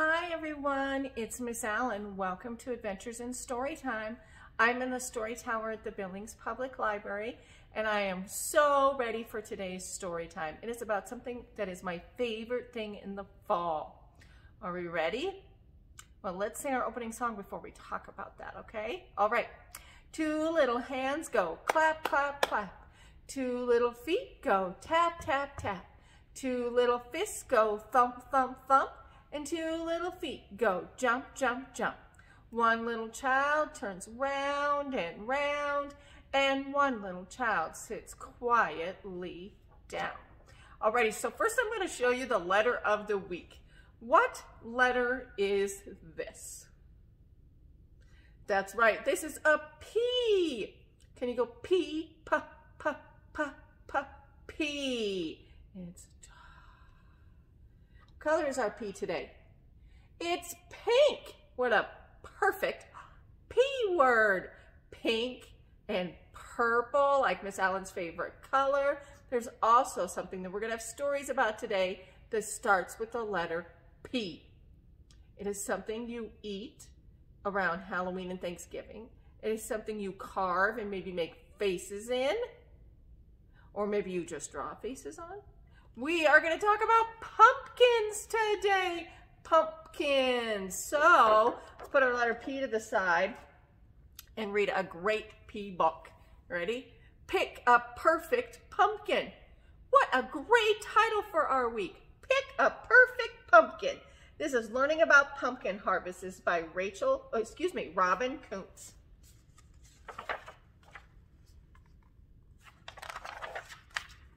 Hi everyone, it's Miss Allen. Welcome to Adventures in Storytime. I'm in the Story Tower at the Billings Public Library and I am so ready for today's story time. It is about something that is my favorite thing in the fall. Are we ready? Well, let's sing our opening song before we talk about that, okay? All right. Two little hands go clap, clap, clap. Two little feet go tap, tap, tap. Two little fists go thump, thump, thump and two little feet go jump, jump, jump. One little child turns round and round, and one little child sits quietly down. Alrighty, so first I'm going to show you the letter of the week. What letter is this? That's right, this is a P. Can you go P, P, P, P, P, P? Color is our P today? It's pink. What a perfect P word. Pink and purple, like Miss Allen's favorite color. There's also something that we're going to have stories about today that starts with the letter P. It is something you eat around Halloween and Thanksgiving. It is something you carve and maybe make faces in. Or maybe you just draw faces on. We are going to talk about pumpkins today. Pumpkins. So let's put our letter P to the side and read a great P book. Ready? Pick a perfect pumpkin. What a great title for our week. Pick a perfect pumpkin. This is Learning About Pumpkin Harvest. This is by Rachel, oh, excuse me, Robin Koontz.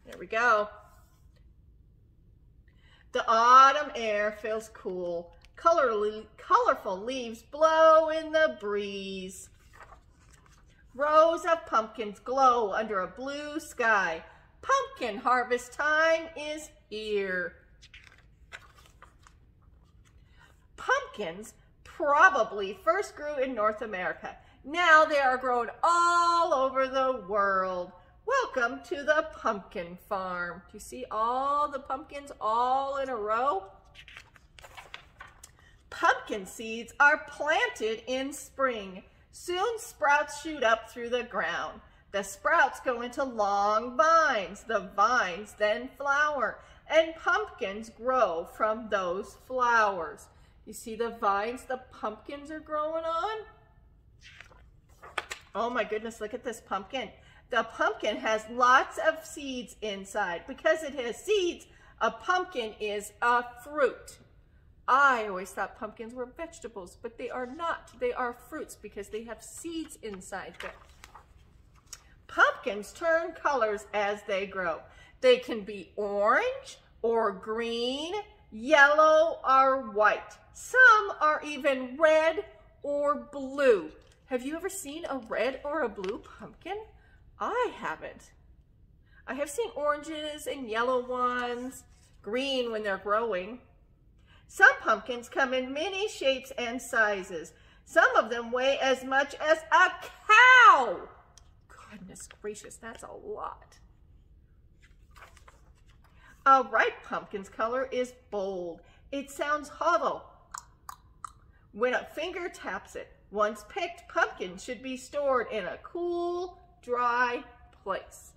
There we go. The autumn air feels cool. Colorly, colorful leaves blow in the breeze. Rows of pumpkins glow under a blue sky. Pumpkin harvest time is here. Pumpkins probably first grew in North America. Now they are grown all over the world. Welcome to the pumpkin farm. Do you see all the pumpkins all in a row? Pumpkin seeds are planted in spring. Soon sprouts shoot up through the ground. The sprouts go into long vines. The vines then flower, and pumpkins grow from those flowers. You see the vines the pumpkins are growing on? Oh my goodness, look at this pumpkin. The pumpkin has lots of seeds inside. Because it has seeds, a pumpkin is a fruit. I always thought pumpkins were vegetables, but they are not. They are fruits because they have seeds inside them. Pumpkins turn colors as they grow. They can be orange or green, yellow or white. Some are even red or blue. Have you ever seen a red or a blue pumpkin? I haven't. I have seen oranges and yellow ones, green when they're growing. Some pumpkins come in many shapes and sizes. Some of them weigh as much as a cow. Goodness gracious, that's a lot. A ripe pumpkin's color is bold. It sounds hollow when a finger taps it. Once picked, pumpkin should be stored in a cool, dry place.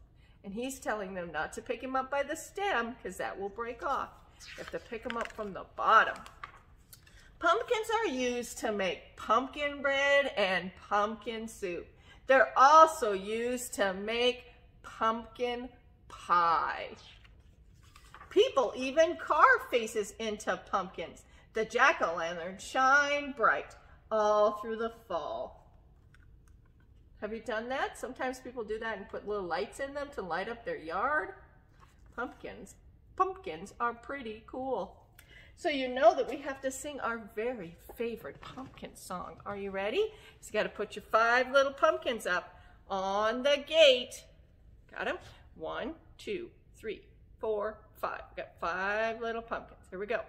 And he's telling them not to pick him up by the stem because that will break off. You have to pick them up from the bottom. Pumpkins are used to make pumpkin bread and pumpkin soup. They're also used to make pumpkin pie. People even carve faces into pumpkins. The jack-o'-lantern shine bright all through the fall. Have you done that? Sometimes people do that and put little lights in them to light up their yard. Pumpkins. Pumpkins are pretty cool. So you know that we have to sing our very favorite pumpkin song. Are you ready? So you got to put your five little pumpkins up on the gate. Got them? One, two, three, four, five. We got five little pumpkins. Here we go.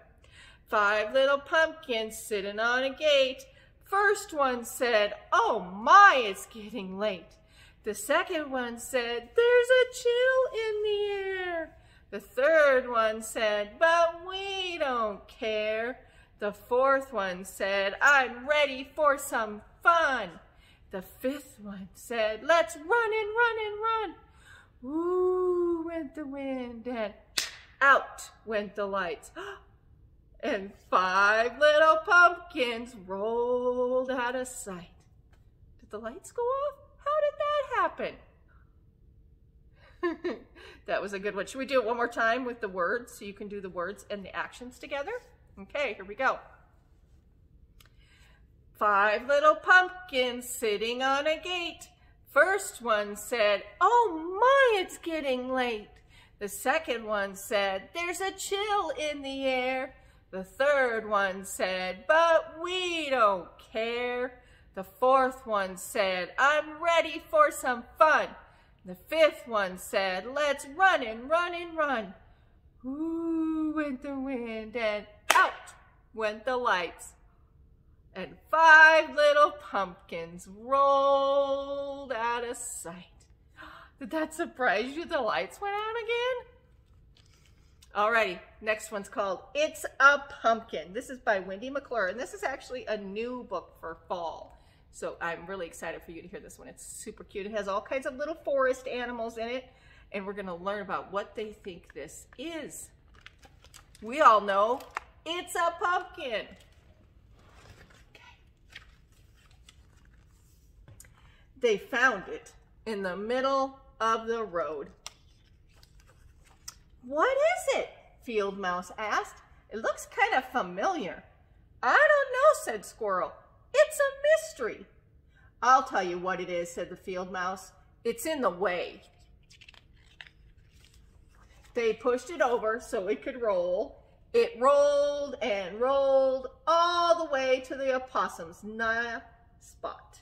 Five little pumpkins sitting on a gate. First one said, oh my, it's getting late. The second one said, there's a chill in the air. The third one said, but we don't care. The fourth one said, I'm ready for some fun. The fifth one said, let's run and run and run. Ooh, went the wind and out went the lights. And five little pumpkins rolled out of sight. Did the lights go off? How did that happen? that was a good one. Should we do it one more time with the words so you can do the words and the actions together? Okay, here we go. Five little pumpkins sitting on a gate. First one said, oh my, it's getting late. The second one said, there's a chill in the air. The third one said, but we don't care. The fourth one said, I'm ready for some fun. The fifth one said, let's run and run and run. Ooh, went the wind and out went the lights and five little pumpkins rolled out of sight. Did that surprise you? The lights went out again? Alrighty, next one's called It's a Pumpkin. This is by Wendy McClure, and this is actually a new book for fall. So I'm really excited for you to hear this one. It's super cute. It has all kinds of little forest animals in it, and we're going to learn about what they think this is. We all know it's a pumpkin. They found it in the middle of the road. What is it? Field Mouse asked. It looks kind of familiar. I don't know, said Squirrel. It's a mystery. I'll tell you what it is, said the Field Mouse. It's in the way. They pushed it over so it could roll. It rolled and rolled all the way to the opossum's nest spot.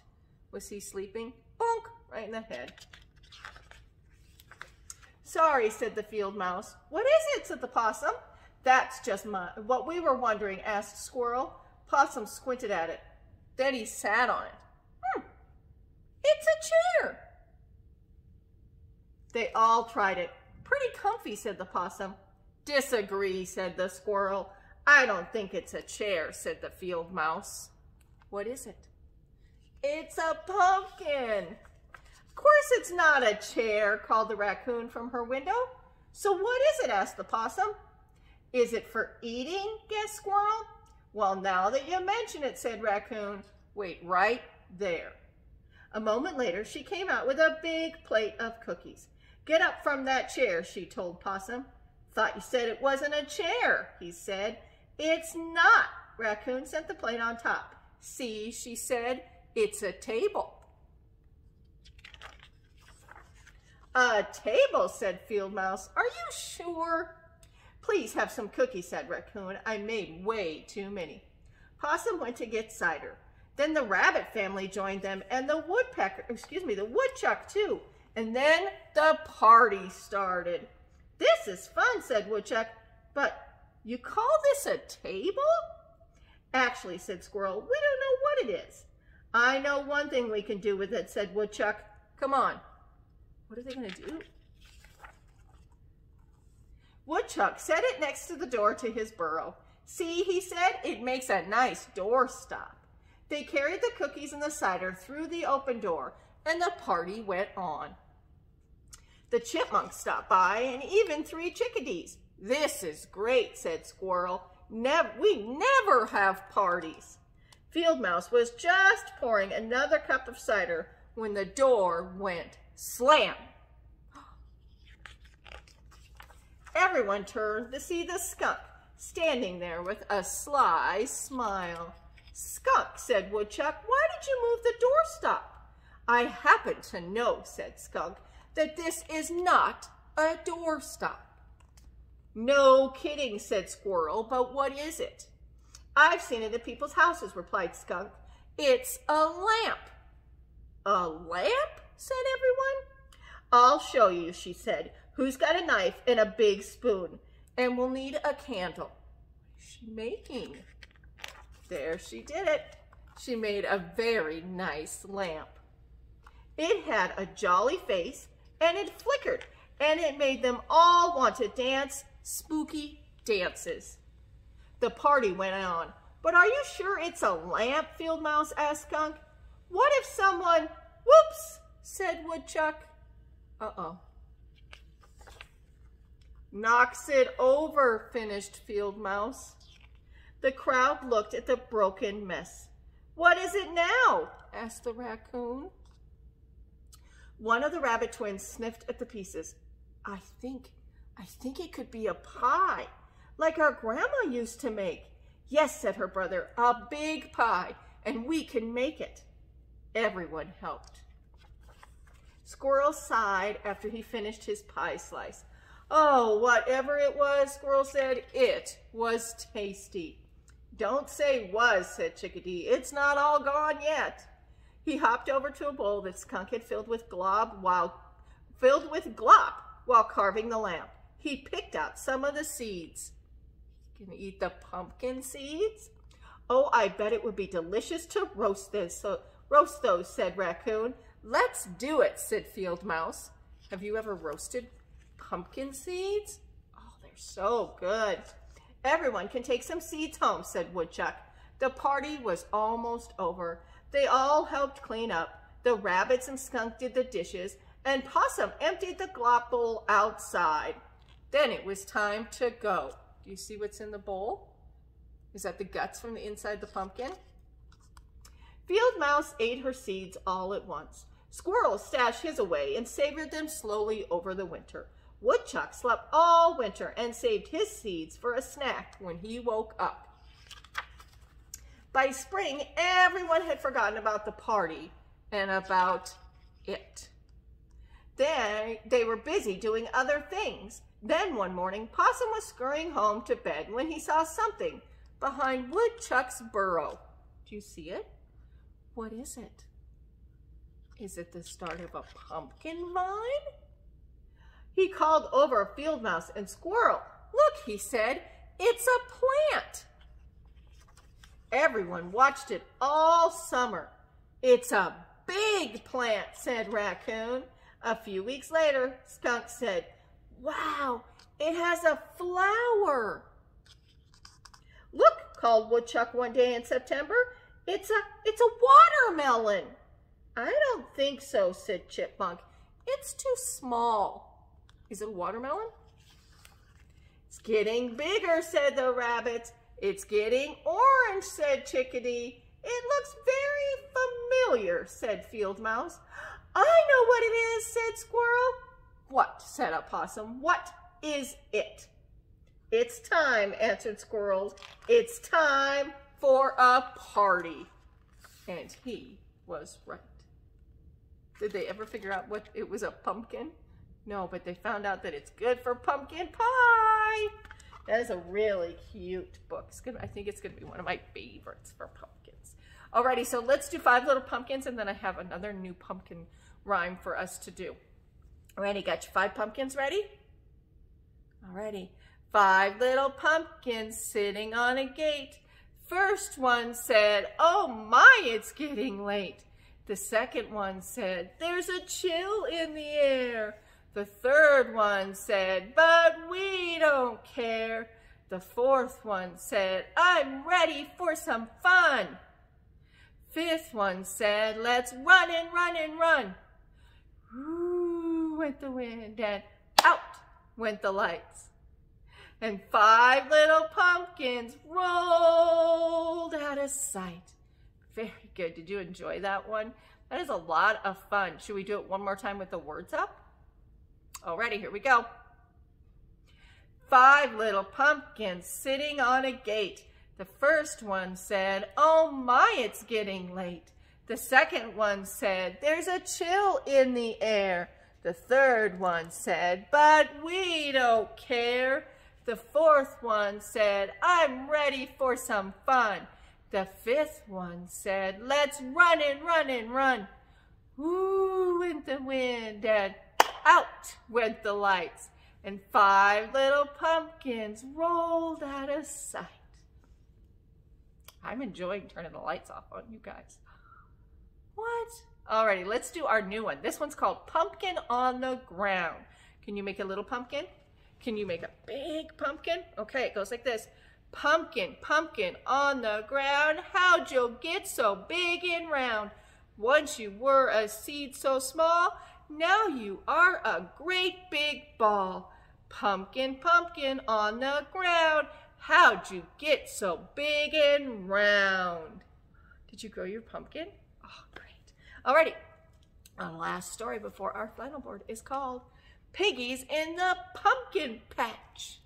Was he sleeping? Bonk, right in the head. Sorry, said the field mouse. What is it, said the possum. That's just my, what we were wondering, asked Squirrel. Possum squinted at it. Then he sat on it. Hmm, it's a chair. They all tried it. Pretty comfy, said the possum. Disagree, said the squirrel. I don't think it's a chair, said the field mouse. What is it? It's a pumpkin. Of course it's not a chair, called the raccoon from her window. So what is it, asked the possum. Is it for eating, guessed Squirrel. Well, now that you mention it, said Raccoon, wait right there. A moment later, she came out with a big plate of cookies. Get up from that chair, she told Possum. Thought you said it wasn't a chair, he said. It's not. Raccoon sent the plate on top. See, she said, it's a table. A table, said Field Mouse. Are you sure? Please have some cookies, said Raccoon. I made way too many. Possum went to get cider. Then the rabbit family joined them and the woodpecker, excuse me, the woodchuck too. And then the party started. This is fun, said Woodchuck, but you call this a table? Actually, said Squirrel, we don't know what it is. I know one thing we can do with it, said Woodchuck. Come on. What are they going to do? Woodchuck set it next to the door to his burrow. See, he said, it makes a nice door stop. They carried the cookies and the cider through the open door, and the party went on. The chipmunks stopped by, and even three chickadees. This is great, said Squirrel. We never have parties. Field Mouse was just pouring another cup of cider when the door went slam. Everyone turned to see the skunk standing there with a sly smile. Skunk, said Woodchuck, why did you move the doorstop? I happen to know, said Skunk, that this is not a doorstop. No kidding, said Squirrel, but what is it? I've seen it at people's houses, replied Skunk. It's a lamp. A lamp? Said everyone. I'll show you, she said. Who's got a knife and a big spoon? And we'll need a candle. She making? There she did it. She made a very nice lamp. It had a jolly face and it flickered and it made them all want to dance spooky dances. The party went on. But are you sure it's a lamp? Field Mouse asked Skunk. What if someone, whoops, said Woodchuck. Uh-oh. Knocks it over, finished Field Mouse. The crowd looked at the broken mess. What is it now? asked the raccoon. One of the rabbit twins sniffed at the pieces. I think, I think it could be a pie, like our grandma used to make. Yes, said her brother, a big pie, and we can make it. Everyone helped. Squirrel sighed after he finished his pie slice. Oh, whatever it was, Squirrel said, it was tasty. Don't say was, said Chickadee. It's not all gone yet. He hopped over to a bowl that Skunk had filled with glob while filled with glop while carving the lamp. He picked out some of the seeds. Can eat the pumpkin seeds? Oh, I bet it would be delicious to roast this. So roast those, said Raccoon. Let's do it, said Field Mouse. Have you ever roasted pumpkin seeds? Oh, they're so good. Everyone can take some seeds home, said Woodchuck. The party was almost over. They all helped clean up. The rabbits and skunk did the dishes, and Possum emptied the glop bowl outside. Then it was time to go. Do you see what's in the bowl? Is that the guts from the inside the pumpkin? Field Mouse ate her seeds all at once. Squirrel stashed his away and savored them slowly over the winter. Woodchuck slept all winter and saved his seeds for a snack when he woke up. By spring, everyone had forgotten about the party and about it. Then they were busy doing other things. Then one morning, Possum was scurrying home to bed when he saw something behind Woodchuck's burrow. Do you see it? What is it? Is it the start of a pumpkin vine? He called over a Field Mouse and Squirrel. Look, he said, it's a plant. Everyone watched it all summer. It's a big plant, said Raccoon. A few weeks later, Skunk said, wow, it has a flower. Look, called Woodchuck one day in September. It's a, it's a watermelon. I don't think so, said Chipmunk. It's too small. Is it a watermelon? It's getting bigger, said the rabbit. It's getting orange, said Chickadee. It looks very familiar, said Field Mouse. I know what it is, said Squirrel. What, said Opossum. What is it? It's time, answered Squirrel. It's time for a party. And he was right. Did they ever figure out what it was a pumpkin? No, but they found out that it's good for pumpkin pie. That is a really cute book. Gonna, I think it's going to be one of my favorites for pumpkins. Alrighty, so let's do five little pumpkins, and then I have another new pumpkin rhyme for us to do. Alrighty, got your five pumpkins ready? Alrighty. Five little pumpkins sitting on a gate. First one said, oh my, it's getting late. The second one said, there's a chill in the air. The third one said, but we don't care. The fourth one said, I'm ready for some fun. Fifth one said, let's run and run and run. Ooh, went the wind and out went the lights. And five little pumpkins rolled out of sight. Very good. Did you enjoy that one? That is a lot of fun. Should we do it one more time with the words up? Alrighty, here we go. Five little pumpkins sitting on a gate. The first one said, oh my, it's getting late. The second one said, there's a chill in the air. The third one said, but we don't care. The fourth one said, I'm ready for some fun. The fifth one said, let's run and run and run. Ooh, went the wind and out went the lights, and five little pumpkins rolled out of sight. I'm enjoying turning the lights off on you guys. What? Alrighty, let's do our new one. This one's called Pumpkin on the Ground. Can you make a little pumpkin? Can you make a big pumpkin? Okay, it goes like this. Pumpkin, pumpkin on the ground, how'd you get so big and round? Once you were a seed so small, now you are a great big ball. Pumpkin, pumpkin on the ground, how'd you get so big and round? Did you grow your pumpkin? Oh, great. Alrighty, our last story before our final board is called Piggies in the Pumpkin Patch.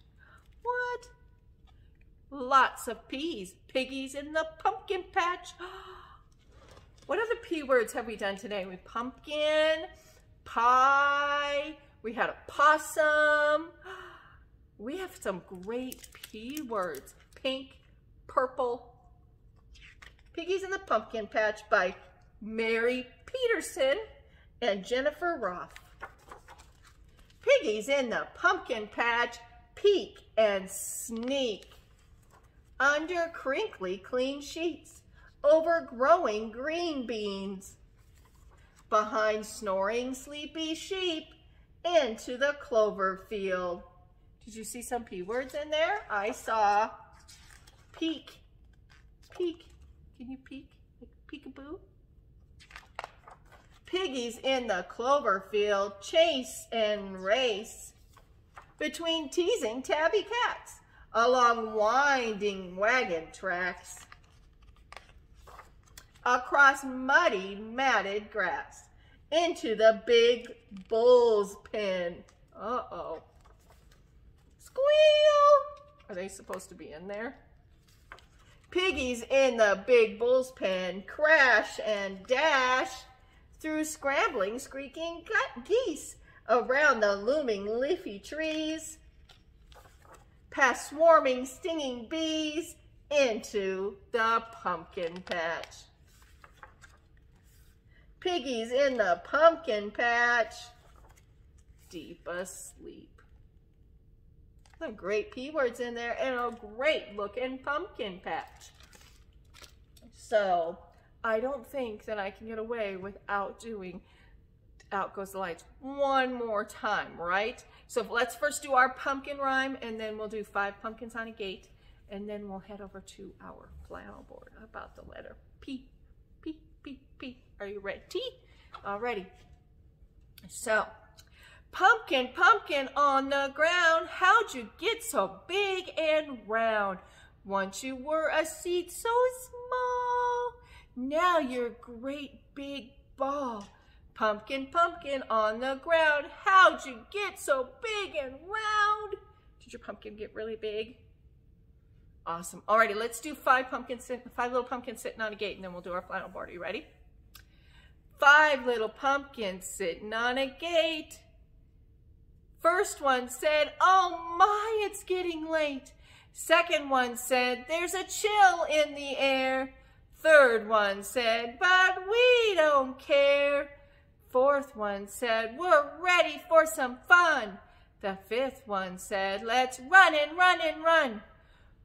What? Lots of peas. Piggies in the pumpkin patch. What other P words have we done today? We pumpkin, pie, we had a possum. We have some great P words. Pink, purple. Piggies in the Pumpkin Patch by Mary Peterson and Jennifer Roth. Piggies in the Pumpkin Patch peek and sneak under crinkly clean sheets, over growing green beans, behind snoring sleepy sheep, into the clover field. Did you see some P words in there? I saw peek, peek. Can you peek? Like peekaboo? Piggies in the clover field chase and race between teasing tabby cats along winding wagon tracks, across muddy, matted grass, into the big bull's pen. Uh-oh. Squeal! Are they supposed to be in there? Piggies in the big bull's pen crash and dash through scrambling, squeaking geese around the looming leafy trees past swarming, stinging bees into the pumpkin patch. Piggies in the pumpkin patch, deep asleep. Some great P words in there and a great looking pumpkin patch. So I don't think that I can get away without doing out goes the lights one more time, right? So let's first do our pumpkin rhyme and then we'll do five pumpkins on a gate and then we'll head over to our flannel board about the letter P, P, P, P. Are you ready? Alrighty. So, pumpkin, pumpkin on the ground, how'd you get so big and round? Once you were a seed so small, now you're a great big ball. Pumpkin, pumpkin on the ground. How'd you get so big and round? Did your pumpkin get really big? Awesome. Alrighty, let's do five pumpkins, five little pumpkins sitting on a gate, and then we'll do our final board. Are you ready? Five little pumpkins sitting on a gate. First one said, oh my, it's getting late. Second one said, there's a chill in the air. Third one said, but we don't care fourth one said, we're ready for some fun. The fifth one said, let's run and run and run.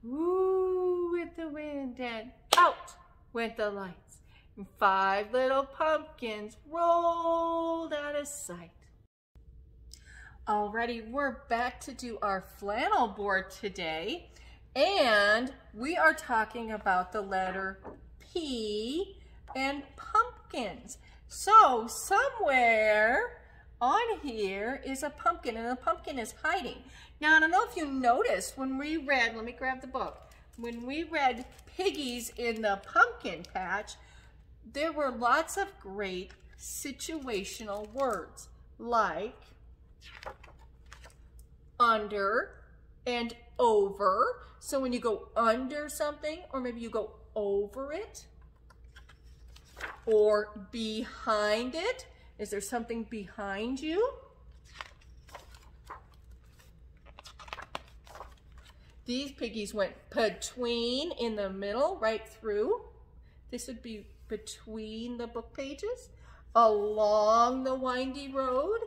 Woo with the wind and out went the lights. And five little pumpkins rolled out of sight. Alrighty, we're back to do our flannel board today. And we are talking about the letter P and pumpkins. So somewhere on here is a pumpkin and the pumpkin is hiding. Now, I don't know if you noticed when we read, let me grab the book. When we read Piggies in the Pumpkin Patch, there were lots of great situational words like under and over. So when you go under something or maybe you go over it, or behind it? Is there something behind you? These piggies went between in the middle, right through. This would be between the book pages, along the windy road,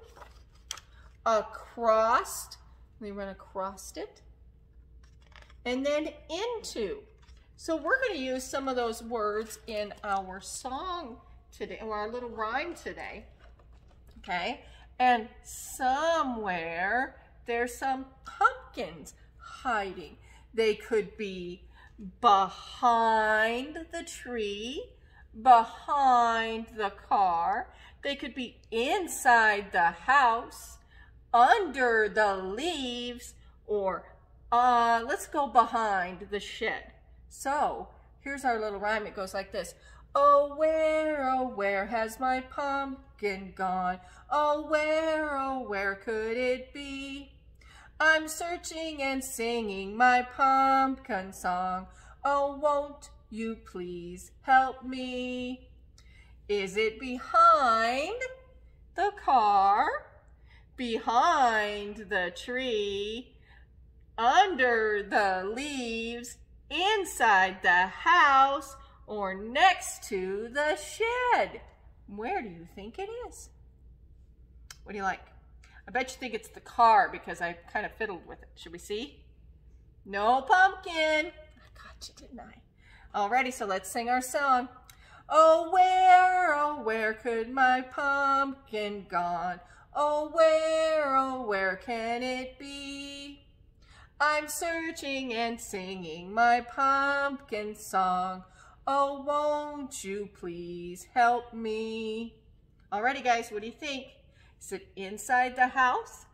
across, they run across it, and then into. So we're going to use some of those words in our song today, or our little rhyme today. Okay? And somewhere there's some pumpkins hiding. They could be behind the tree, behind the car. They could be inside the house, under the leaves, or uh, let's go behind the shed. So here's our little rhyme. It goes like this. Oh, where, oh, where has my pumpkin gone? Oh, where, oh, where could it be? I'm searching and singing my pumpkin song. Oh, won't you please help me? Is it behind the car, behind the tree, under the leaves, inside the house, or next to the shed? Where do you think it is? What do you like? I bet you think it's the car because I kind of fiddled with it. Should we see? No pumpkin. I got you, didn't I? Alrighty, so let's sing our song. Oh, where, oh, where could my pumpkin gone? Oh, where, oh, where can it be? I'm searching and singing my pumpkin song. Oh, won't you please help me? Alrighty, guys, what do you think? Is it inside the house,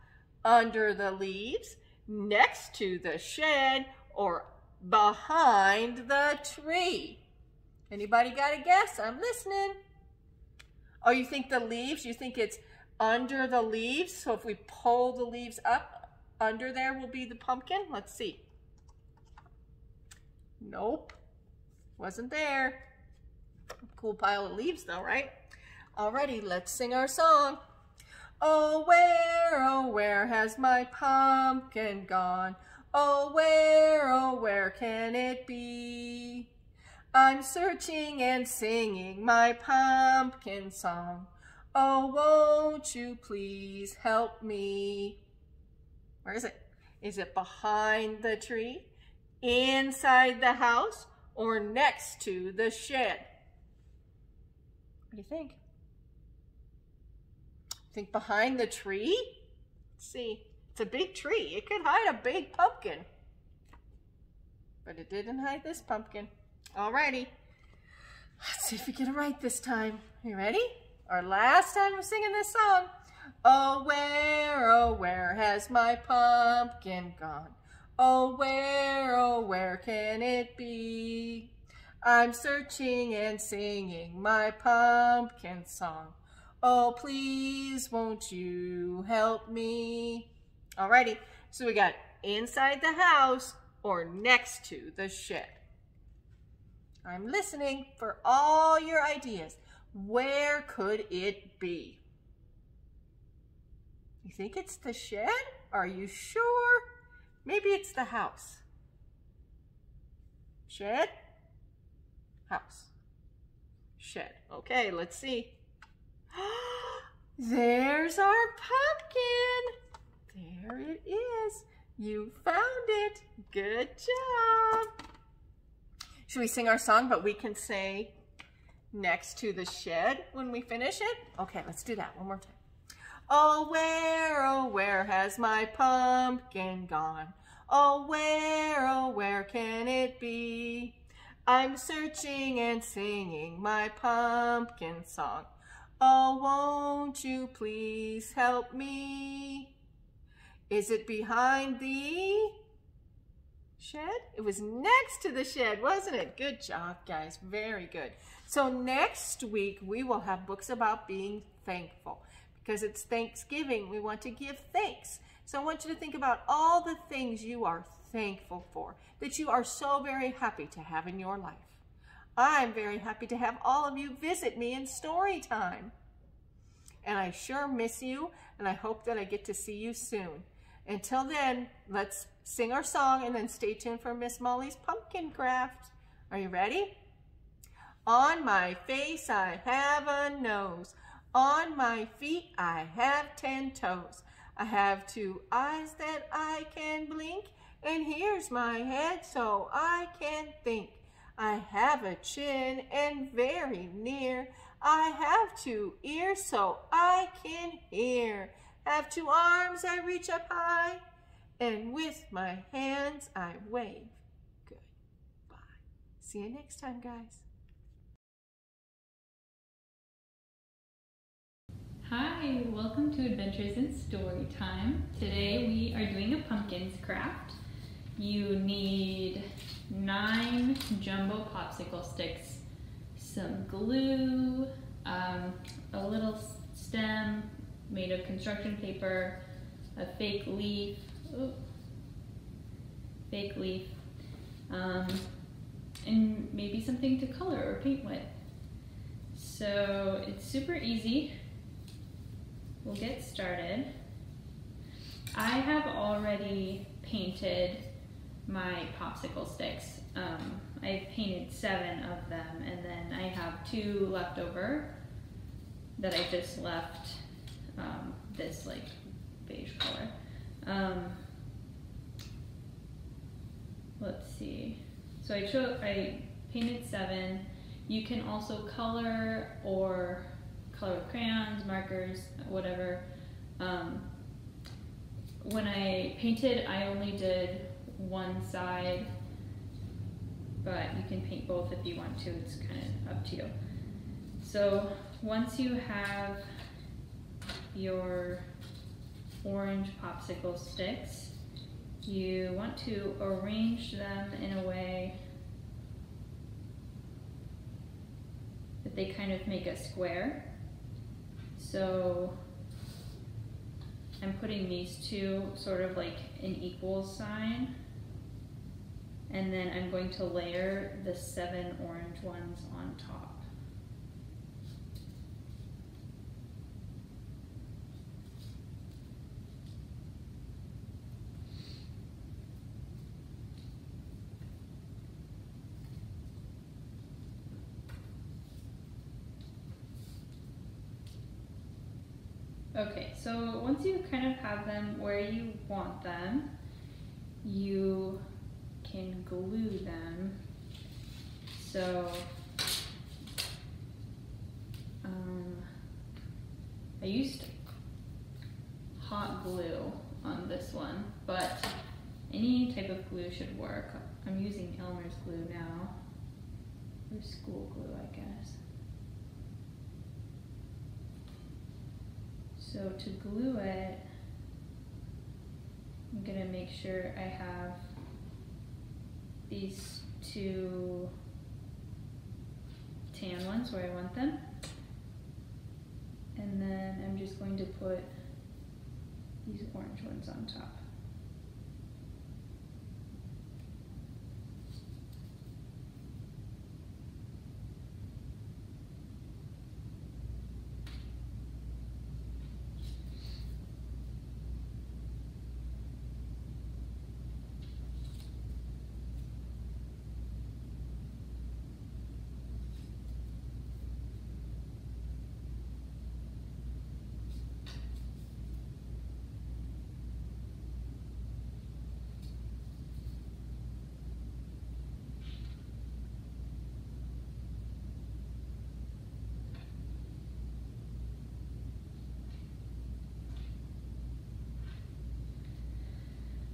under the leaves, next to the shed, or behind the tree? Anybody got a guess? I'm listening. Oh, you think the leaves? You think it's under the leaves? So if we pull the leaves up, under there will be the pumpkin? Let's see. Nope. Wasn't there. Cool pile of leaves though, right? Alrighty, let's sing our song. Oh, where, oh, where has my pumpkin gone? Oh, where, oh, where can it be? I'm searching and singing my pumpkin song. Oh, won't you please help me? Where is it? Is it behind the tree, inside the house, or next to the shed? What do you think? Think behind the tree? Let's see. It's a big tree. It could hide a big pumpkin. But it didn't hide this pumpkin. Alrighty. Let's see if we get it right this time. Are you ready? Our last time we're singing this song. Oh, where, oh, where has my pumpkin gone? Oh, where, oh, where can it be? I'm searching and singing my pumpkin song. Oh, please, won't you help me? Alrighty, so we got inside the house or next to the shed. I'm listening for all your ideas. Where could it be? You think it's the shed? Are you sure? Maybe it's the house. Shed? House. Shed. Okay, let's see. There's our pumpkin. There it is. You found it. Good job. Should we sing our song, but we can say next to the shed when we finish it? Okay, let's do that one more time. Oh, where, oh, where has my pumpkin gone? Oh, where, oh, where can it be? I'm searching and singing my pumpkin song. Oh, won't you please help me? Is it behind the shed? It was next to the shed, wasn't it? Good job, guys. Very good. So next week, we will have books about being thankful. Because it's Thanksgiving, we want to give thanks. So I want you to think about all the things you are thankful for, that you are so very happy to have in your life. I'm very happy to have all of you visit me in story time. And I sure miss you, and I hope that I get to see you soon. Until then, let's sing our song and then stay tuned for Miss Molly's pumpkin craft. Are you ready? On my face I have a nose. On my feet I have ten toes. I have two eyes that I can blink. And here's my head so I can think. I have a chin and very near. I have two ears so I can hear. Have two arms I reach up high. and with my hands I wave. Goodbye. See you next time, guys. Hi, welcome to Adventures in Story Time. Today we are doing a pumpkins craft. You need nine jumbo popsicle sticks, some glue, um, a little stem made of construction paper, a fake leaf, fake leaf, um, and maybe something to color or paint with. So it's super easy. We'll get started. I have already painted my popsicle sticks. Um, I painted seven of them and then I have two left over that I just left um, this like beige color. Um, let's see. So I chose, I painted seven. You can also color or color with crayons, markers, whatever. Um, when I painted, I only did one side, but you can paint both if you want to. It's kind of up to you. So once you have your orange popsicle sticks, you want to arrange them in a way that they kind of make a square. So I'm putting these two sort of like an equal sign. And then I'm going to layer the seven orange ones on top. Okay, so once you kind of have them where you want them, you can glue them. So, um, I used hot glue on this one, but any type of glue should work. I'm using Elmer's glue now, or school glue, I guess. So to glue it, I'm gonna make sure I have these two tan ones where I want them. And then I'm just going to put these orange ones on top.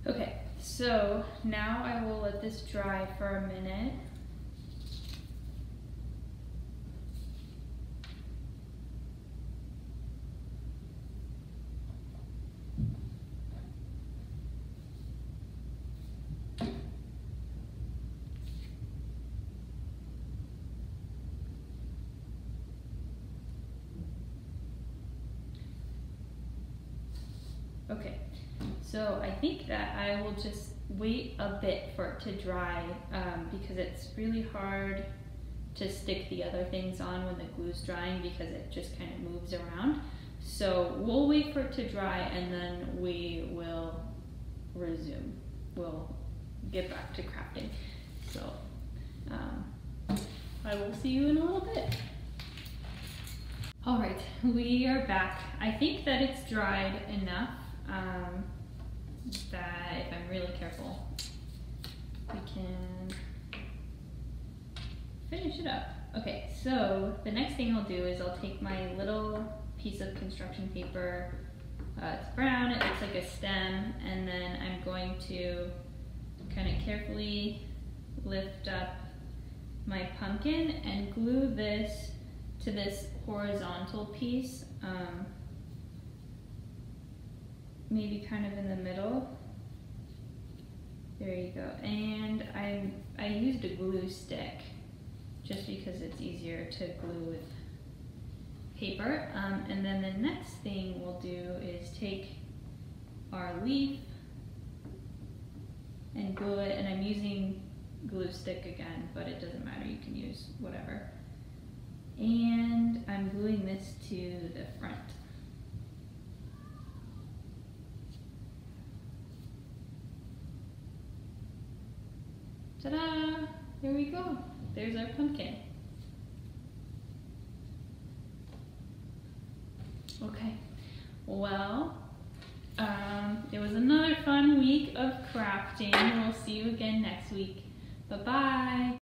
Okay, so now I will let this dry for a minute. Okay, so I think that I will just wait a bit for it to dry um, because it's really hard to stick the other things on when the glue's drying because it just kind of moves around. So we'll wait for it to dry and then we will resume. We'll get back to crafting. So um, I will see you in a little bit. All right, we are back. I think that it's dried enough um, that if I'm really careful, we can finish it up. Okay, so the next thing I'll do is I'll take my little piece of construction paper, Uh, it's brown, it looks like a stem, and then I'm going to kind of carefully lift up my pumpkin and glue this to this horizontal piece, um, maybe kind of in the middle. There you go. And I, I used a glue stick just because it's easier to glue with paper. Um, and then the next thing we'll do is take our leaf and glue it, and I'm using glue stick again, but it doesn't matter, you can use whatever. And I'm gluing this to the front. Ta-da! There we go. There's our pumpkin. Okay, well, um, it was another fun week of crafting. We'll see you again next week. Bye-bye.